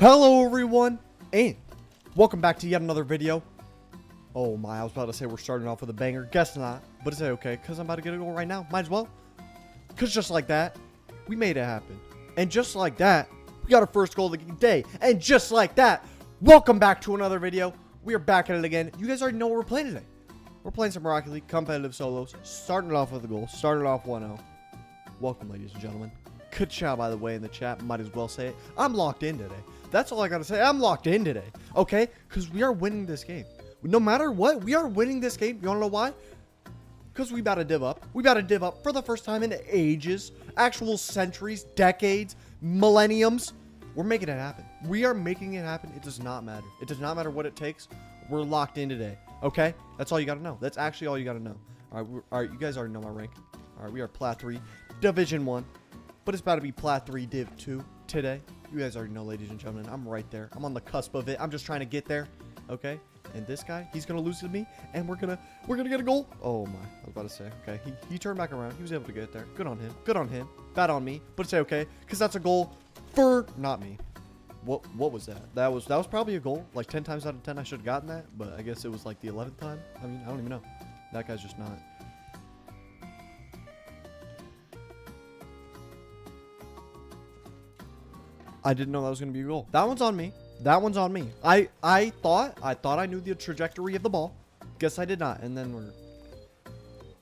Hello everyone, and welcome back to yet another video. Oh my, I was about to say we're starting off with a banger. Guess not, but it's okay, because I'm about to get a goal right now. Might as well. Because just like that, we made it happen. And just like that, we got our first goal of the day. And just like that, welcome back to another video. We are back at it again. You guys already know what we're playing today. We're playing some Rocket League competitive solos, starting off with a goal, starting off 1-0. Welcome, ladies and gentlemen. Good job, by the way, in the chat. Might as well say it. I'm locked in today. That's all I gotta say. I'm locked in today. Okay? Because we are winning this game. No matter what, we are winning this game. You wanna know why? Because we about to div up. We about to div up for the first time in ages. Actual centuries, decades, millenniums. We're making it happen. We are making it happen. It does not matter. It does not matter what it takes. We're locked in today. Okay? That's all you gotta know. That's actually all you gotta know. All right, all right. You guys already know my rank. All right, we are Plat 3, Division 1. But it's about to be Plat 3 Div 2 today. You guys already know, ladies and gentlemen. I'm right there. I'm on the cusp of it. I'm just trying to get there. Okay? And this guy, he's gonna lose to me, and we're gonna we're gonna get a goal. Oh my, I was about to say. Okay, he, he turned back around. He was able to get there. Good on him. Good on him. Bad on me, but it's okay, because that's a goal for not me. What what was that? That was that was probably a goal. Like 10 times out of 10 I should have gotten that, but I guess it was like the 11th time. I mean, I don't even know. That guy's just not. I didn't know that was going to be a goal. That one's on me. That one's on me. I I thought I thought I knew the trajectory of the ball. Guess I did not. And then we're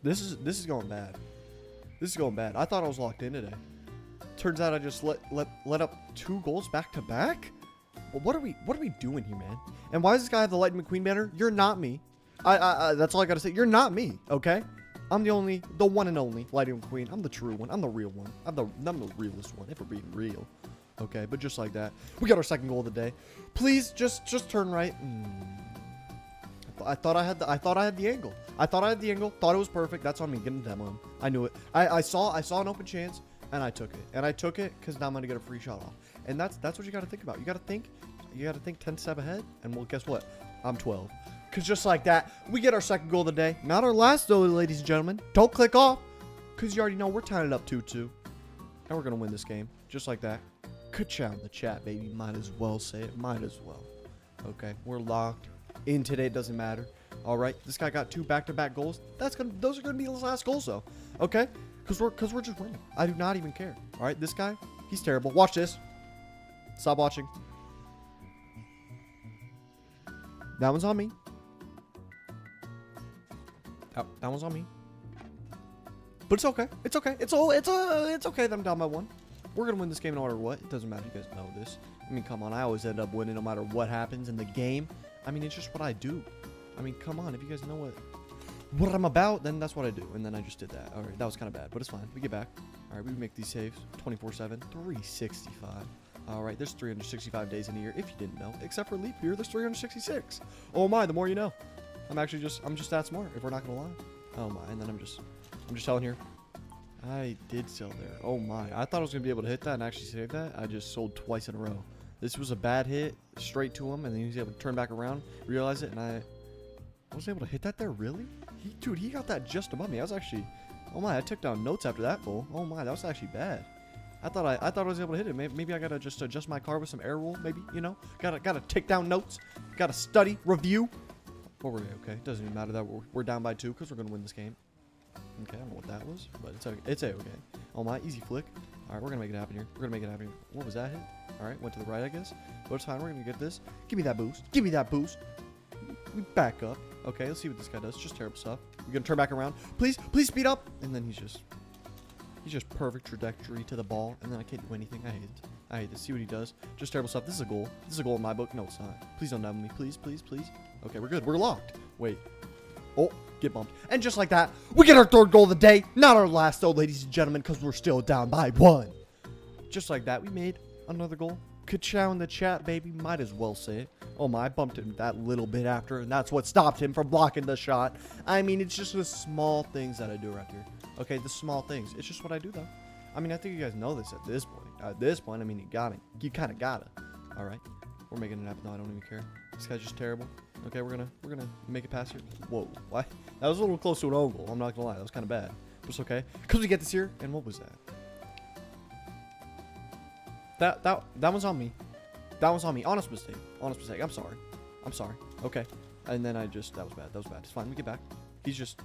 This is this is going bad. This is going bad. I thought I was locked in today. Turns out I just let let let up two goals back to back. Well, what are we what are we doing here, man? And why does this guy have the Lightning McQueen banner? You're not me. I, I, I that's all I gotta say. You're not me, okay? I'm the only, the one and only Lightning McQueen. I'm the true one. I'm the real one. I'm the I'm the realest one. If we're being real. Okay, but just like that, we got our second goal of the day. Please, just just turn right. Mm. I, th I, thought I had the I thought I had the angle. I thought I had the angle. Thought it was perfect. That's on me. Getting demo him. I knew it. I, I saw I saw an open chance and I took it. And I took it because now I'm gonna get a free shot off. And that's that's what you got to think about. You got to think. You got to think 10 step ahead. And well, guess what? I'm 12. Because just like that, we get our second goal of the day. Not our last, though, ladies and gentlemen. Don't click off. Because you already know we're tying it up 2-2. And we're to win this game. Just like that. Job in the chat, baby. Might as well say it. Might as well. Okay, we're locked in today. It doesn't matter. All right, this guy got two back-to-back goals. That's gonna. Those are gonna be his last goals, though. Okay, because we're because we're just winning. I do not even care. All right, this guy, he's terrible. Watch this. Stop watching. That one's on me. That, that one's on me. But it's okay. It's okay. It's all. It's uh. It's okay. that I'm down by one. We're gonna win this game no matter what. It doesn't matter. If you guys know this. I mean, come on. I always end up winning no matter what happens in the game. I mean, it's just what I do. I mean, come on. If you guys know what what I'm about, then that's what I do. And then I just did that. All right, that was kind of bad, but it's fine. We get back. All right, we make these saves 24/7, 365. All right, there's 365 days in a year. If you didn't know, except for leap year, there's 366. Oh my, the more you know. I'm actually just I'm just that smart. If we're not gonna lie. Oh my, and then I'm just I'm just telling here. I did sell there. Oh my. I thought I was going to be able to hit that and actually save that. I just sold twice in a row. This was a bad hit straight to him and then he was able to turn back around, realize it, and I, I was able to hit that there? Really? He, dude, he got that just above me. I was actually, oh my, I took down notes after that goal. Oh my, that was actually bad. I thought I, I thought I was able to hit it. Maybe, maybe I gotta just adjust my car with some air roll. Maybe you know, gotta gotta take down notes. Gotta study, review. Were we? Okay, doesn't even matter that we're, we're down by two because we're gonna win this game. Okay, I don't know what that was, but it's okay. It's okay. Oh my, easy flick. All right, we're gonna make it happen here. We're gonna make it happen. Here. What was that hit? All right, went to the right, I guess. But it's fine. We're gonna get this. Give me that boost. Give me that boost. We back up. Okay, let's see what this guy does. Just terrible stuff. We're gonna turn back around. Please, please speed up. And then he's just, he's just perfect trajectory to the ball. And then I can't do anything. I hate it. I hate to see what he does. Just terrible stuff. This is a goal. This is a goal in my book. No, it's not. Please don't doubt me. Please, please, please. Okay, we're good. We're locked. Wait. Oh, get bumped. And just like that, we get our third goal of the day. Not our last, though, ladies and gentlemen, because we're still down by one. Just like that, we made another goal. Ka-chow in the chat, baby. Might as well say it. Oh my, I bumped him that little bit after, and that's what stopped him from blocking the shot. I mean, it's just the small things that I do right here. Okay, the small things. It's just what I do, though. I mean, I think you guys know this at this point. At this point, I mean, you got it. You kind of got it. All right. We're making it happen. No, I don't even care. This guy's just terrible. Okay, we're gonna we're gonna make it past here. Whoa, why? That was a little close to an goal. I'm not gonna lie, that was kind of bad. But it's okay, cause we get this here. And what was that? That that that one's on me. That was on me. Honest mistake. Honest mistake. I'm sorry. I'm sorry. Okay. And then I just that was bad. That was bad. It's fine. We get back. He's just.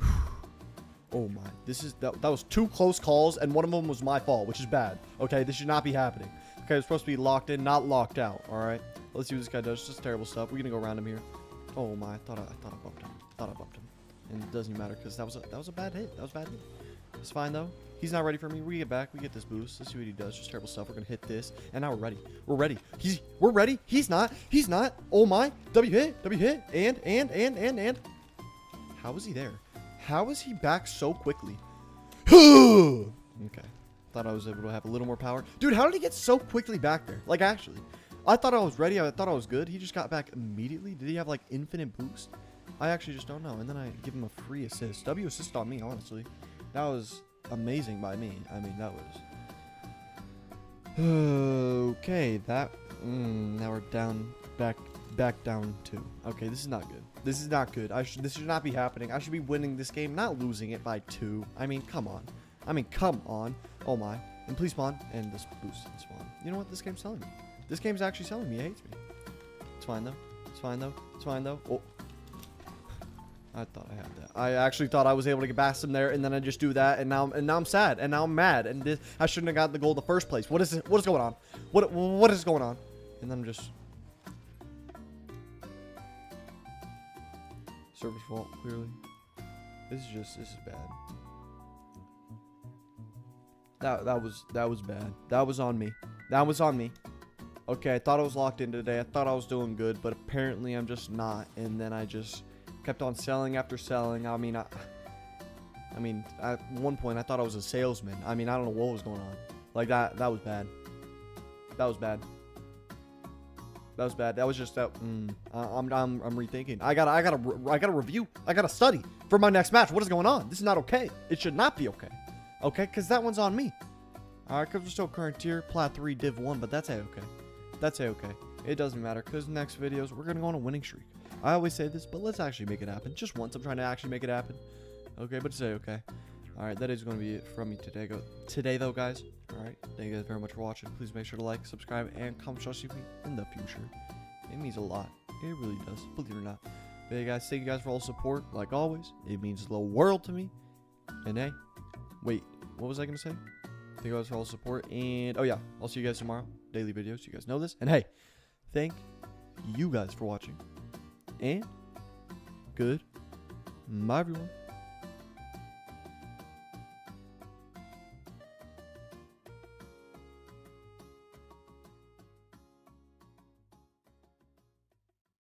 Oh my. This is that, that was two close calls, and one of them was my fault, which is bad. Okay, this should not be happening. Okay, it's supposed to be locked in, not locked out. All right. Let's see what this guy does. Just terrible stuff. We're gonna go around him here. Oh my. I thought I, I thought I bumped him. I thought I bumped him. And it doesn't even matter because that was a that was a bad hit. That was a bad hit. It's fine though. He's not ready for me. We get back. We get this boost. Let's see what he does. Just terrible stuff. We're gonna hit this, and now we're ready. We're ready. He's we're ready. He's not. He's not. Oh my. W hit. W hit. And and and and and. How is he there? How is he back so quickly? okay. Thought I was able to have a little more power. Dude, how did he get so quickly back there? Like actually, I thought I was ready. I thought I was good. He just got back immediately. Did he have like infinite boost? I actually just don't know. And then I give him a free assist. W assist on me, honestly. That was amazing by me. I mean, that was... okay, that... Mm, now we're down, back, back down two. Okay, this is not good. This is not good. I should, this should not be happening. I should be winning this game, not losing it by two. I mean, come on. I mean, come on. Oh my. And please spawn. And this boost and spawn. You know what? This game's telling me. This game's actually telling me it hates me. It's fine though. It's fine though. It's fine though. Oh. I thought I had that. I actually thought I was able to get past him there, and then I just do that, and now and now I'm sad, and now I'm mad, and this, I shouldn't have got the goal in the first place. What is it? What is going on? What what is going on? And then I'm just service fault clearly. This is just this is bad. That that was that was bad. That was on me. That was on me. Okay, I thought I was locked in today. I thought I was doing good, but apparently I'm just not. And then I just kept on selling after selling. I mean, I, I mean, at one point I thought I was a salesman. I mean, I don't know what was going on. Like that, that was bad. That was bad. That was bad. That was just that. Mm, I'm, I'm, I'm rethinking. I gotta, I gotta, I gotta review. I gotta study for my next match. What is going on? This is not okay. It should not be okay. Okay, because that one's on me. All right, because we're still current tier, plat three, div one, but that's a okay. That's a okay. It doesn't matter because next videos we're gonna go on a winning streak. I always say this, but let's actually make it happen. Just once, I'm trying to actually make it happen. Okay, but say okay. All right, that is going to be it from me today. Go today though, guys. All right, thank you guys very much for watching. Please make sure to like, subscribe, and comment me in the future. It means a lot. It really does, believe it or not. But hey, guys, thank you guys for all the support. Like always, it means the world to me. And hey, wait, what was I gonna say? Thank you guys for all the support. And oh yeah, I'll see you guys tomorrow. Daily videos. You guys know this. And hey, thank you guys for watching and good. Bye, everyone.